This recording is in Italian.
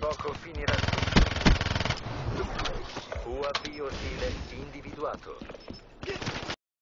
poco finirà tutto. UAV ostile individuato.